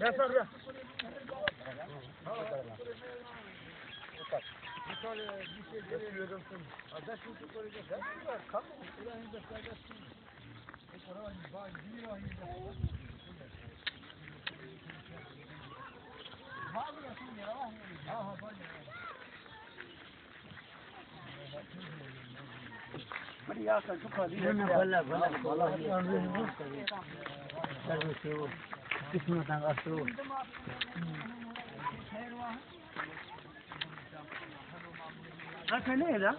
Gel sen gel. Buraya kadar çok hadi. Vallahi vallahi. Şey vallahi. Kısmından aşağı olur. Zaten ne ya?